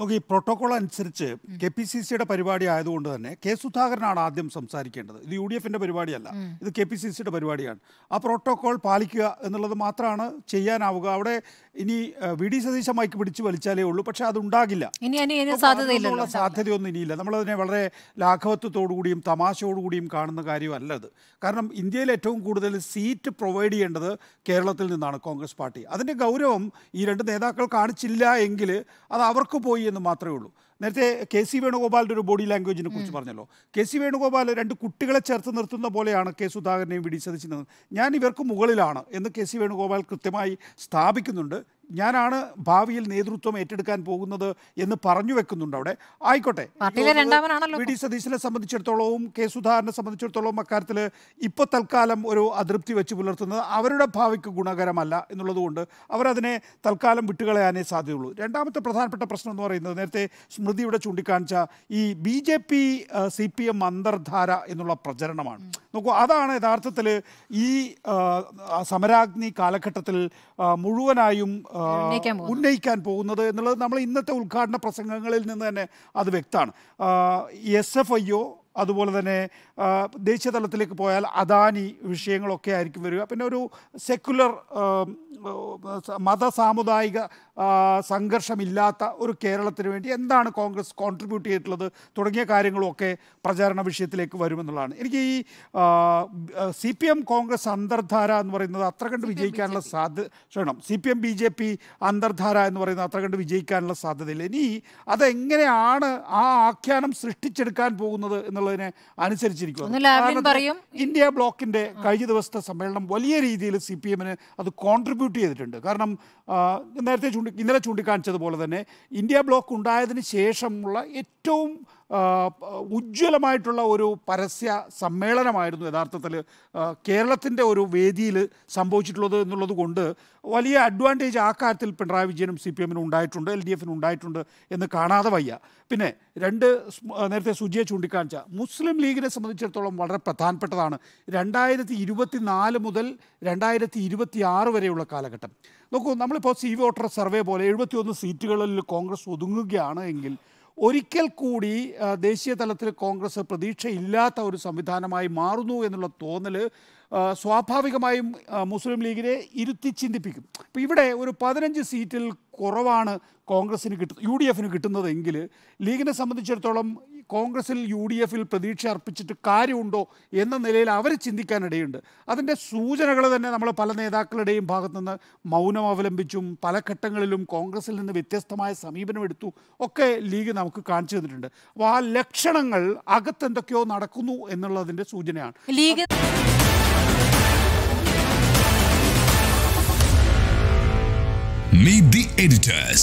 നോക്കി ഈ പ്രോട്ടോകോൾ അനുസരിച്ച് കെ പി സി സിയുടെ പരിപാടി ആയതുകൊണ്ട് തന്നെ കെ സുധാകരനാണ് ആദ്യം സംസാരിക്കേണ്ടത്. ഇത് യു ഡി എഫിന്റെ പരിപാടിയല്ല. ഇത് കെ പി സി സിയുടെ പരിപാടിയാണ്. ആ പ്രോട്ടോകോൾ പാലിക്കുക എന്നുള്ളത് മാത്രമാണ് ചെയ്യാനാവുക. അവിടെ ഇനി വി ഡി സതീശ മൈക്ക് പിടിച്ച് വലിച്ചാലേ ഉള്ളൂ. പക്ഷെ അത് ഉണ്ടാകില്ല ഇനി ഇനി ഇനി അപ്പോൾ സാധ്യതയില്ലല്ലോ. അതിനുള്ള സാധ്യതയൊന്നും ഇനിയില്ല. നമ്മളതിനെ വളരെ ലാഘവത്വത്തോടുകൂടിയും തമാശയോടുകൂടിയും കാണുന്ന കാര്യമല്ല അത് കാരണം ഇന്ത്യയിൽ ഏറ്റവും കൂടുതൽ സീറ്റ് പ്രൊവൈഡ് ചെയ്യേണ്ടത് കേരളത്തിൽ നിന്നാണ് കോൺഗ്രസ് പാർട്ടി. അതിന്റെ ഗൗരവം ഈ രണ്ട് നേതാക്കൾ കാണിച്ചില്ല എങ്കിൽ അത് അവർക്ക് പോയി എന്ന് മാത്രമേ ഉള്ളൂ. നേരത്തെ കെ സി വേണുഗോപാലിന്റെ ഒരു ബോഡി ലാംഗ്വേജിനെ കുറിച്ച് പറഞ്ഞല്ലോ. കെ സി വേണുഗോപാൽ രണ്ട് കുട്ടികളെ ചേർത്ത് നിർത്തുന്ന പോലെയാണ് കെ സുധാകരനെയും വി ഡി സതീശനെയും. ഞാൻ ഇവർക്ക് മുകളിലാണ് എന്ന് കെ സി വേണുഗോപാൽ കൃത്യമായി സ്ഥാപിക്കുന്നുണ്ട്. ഞാനാണ് ഭാവിയിൽ നേതൃത്വം ഏറ്റെടുക്കാൻ പോകുന്നത് എന്ന് പറഞ്ഞു വെക്കുന്നുണ്ട് അവിടെ. ആയിക്കോട്ടെ. പി വി ഡി സതീശനെ സംബന്ധിച്ചിടത്തോളവും കെ സുധാകരനെ സംബന്ധിച്ചിടത്തോളം അക്കാര്യത്തിൽ ഇപ്പോൾ തൽക്കാലം ഒരു അതൃപ്തി വെച്ച് പുലർത്തുന്നത് അവരുടെ ഭാവിക്ക് ഗുണകരമല്ല എന്നുള്ളതുകൊണ്ട് അവരതിനെ തൽക്കാലം വിട്ടുകളയാനേ സാധ്യതയുള്ളൂ. രണ്ടാമത്തെ പ്രധാനപ്പെട്ട പ്രശ്നം എന്ന് പറയുന്നത് നേരത്തെ സ്മൃതിയുടെ ചൂണ്ടിക്കാണിച്ച ഈ B J P C P M അന്തർധാര എന്നുള്ള പ്രചരണമാണ്. നോക്കൂ അതാണ് യഥാർത്ഥത്തിൽ ഈ സമരാഗ്നി കാലഘട്ടത്തിൽ മുഴുവനായും ഉന്നയിക്കാൻ പോകുന്നത്. ഉന്നയിക്കാൻ പോകുന്നത് എന്നുള്ളത് നമ്മൾ ഇന്നത്തെ ഉദ്ഘാടന പ്രസംഗങ്ങളിൽ നിന്ന് തന്നെ അത് വ്യക്തമാണ് എസ് എഫ് ഐ ഒ അതുപോലെ തന്നെ ദേശീയ തലത്തിലേക്ക് പോയാൽ അദാനി വിഷയങ്ങളൊക്കെ ആയിരിക്കും വരിക. പിന്നെ ഒരു സെക്കുലർ മത സാമുദായിക സംഘർഷമില്ലാത്ത ഒരു കേരളത്തിന് വേണ്ടി എന്താണ് കോൺഗ്രസ് കോൺട്രിബ്യൂട്ട് ചെയ്തിട്ടുള്ളത് തുടങ്ങിയ കാര്യങ്ങളൊക്കെ പ്രചാരണ വിഷയത്തിലേക്ക് വരുമെന്നുള്ളതാണ്. എനിക്ക് ഈ സി പി എം കോൺഗ്രസ് അന്തർധാര എന്ന് പറയുന്നത് അത്ര കണ്ട് വിജയിക്കാനുള്ള സാധ്യത ക്ഷണം C P M B J P അന്തർധാര എന്ന് പറയുന്നത് അത്ര കണ്ട് വിജയിക്കാനുള്ള സാധ്യതയില്ല. ഇനി അതെങ്ങനെയാണ് ആ ആഖ്യാനം സൃഷ്ടിച്ചെടുക്കാൻ പോകുന്നത് എന്നുള്ളതിനെ അനുസരിച്ചിരിക്കും. ഇന്ത്യ ബ്ലോക്കിന്റെ കഴിഞ്ഞ ദിവസത്തെ സമ്മേളനം വലിയ രീതിയിൽ സി പി എമ്മിന് അത് കോൺട്രിബ്യൂട്ട് ചെയ്തിട്ടുണ്ട്. കാരണം നേരത്തെ ചൂണ്ടി ഇന്നലെ ചൂണ്ടിക്കാണിച്ചതുപോലെ തന്നെ ഇന്ത്യ ബ്ലോക്ക് ഉണ്ടായതിന് ശേഷമുള്ള ഏറ്റവും ഉജ്ജ്വലമായിട്ടുള്ള ഒരു പരസ്യ സമ്മേളനമായിരുന്നു യഥാർത്ഥത്തിൽ കേരളത്തിന്റെ ഒരു വേദിയിൽ സംഭവിച്ചിട്ടുള്ളത് എന്നുള്ളത് കൊണ്ട് വലിയ അഡ്വാന്റേജ് ആ കാര്യത്തിൽ പിണറായി വിജയനും സി പി എമ്മിനും ഉണ്ടായിട്ടുണ്ട് എൽ ഡി എഫിനും ഉണ്ടായിട്ടുണ്ട് എന്ന് കാണാതെ വയ്യ. പിന്നെ രണ്ട് നേരത്തെ സുജിയെ ചൂണ്ടിക്കാണിച്ച മുസ്ലിം ലീഗിനെ സംബന്ധിച്ചിടത്തോളം വളരെ പ്രധാനപ്പെട്ടതാണ് രണ്ടായിരത്തി ഇരുപത്തി നാല് മുതൽ രണ്ടായിരത്തി ഇരുപത്തി ആറ് വരെയുള്ള കാലഘട്ടം. നോക്കൂ നമ്മളിപ്പോൾ സി വോട്ടർ സർവേ പോലെ എഴുപത്തിയൊന്ന് സീറ്റുകളിൽ കോൺഗ്രസ് ഒതുങ്ങുകയാണ് എങ്കിൽ ഒരിക്കൽ കൂടി ദേശീയ തലത്തിൽ കോൺഗ്രസ് പ്രതീക്ഷയില്ലാത്ത ഒരു സംവിധാനമായി മാറുന്നു എന്നുള്ള തോന്നൽ സ്വാഭാവികമായും മുസ്ലിം ലീഗിനെ ഇരുത്തി ചിന്തിപ്പിക്കും. അപ്പോൾ ഇവിടെ ഒരു പതിനഞ്ച് സീറ്റിൽ കുറവാണ് കോൺഗ്രസിന് കിട്ടുന്നത് യു ഡി എഫിന് കിട്ടുന്നതെങ്കിൽ ലീഗിനെ സംബന്ധിച്ചിടത്തോളം കോൺഗ്രസിൽ യു ഡി എഫിൽ പ്രതീക്ഷ അർപ്പിച്ചിട്ട് കാര്യമുണ്ടോ എന്ന നിലയിൽ അവർ ചിന്തിക്കാനിടയുണ്ട്. അതിന്റെ സൂചനകൾ തന്നെ നമ്മൾ പല നേതാക്കളുടെയും ഭാഗത്തു നിന്ന് മൗനം അവലംബിച്ചും പല ഘട്ടങ്ങളിലും കോൺഗ്രസിൽ നിന്ന് വ്യത്യസ്തമായ സമീപനമെടുത്തു ഒക്കെ ലീഗ് നമുക്ക് കാണിച്ചു തന്നിട്ടുണ്ട്. അപ്പോൾ ആ ലക്ഷണങ്ങൾ അകത്തെന്തൊക്കെയോ നടക്കുന്നു എന്നുള്ളതിന്റെ സൂചനയാണ്. League Meet the editors.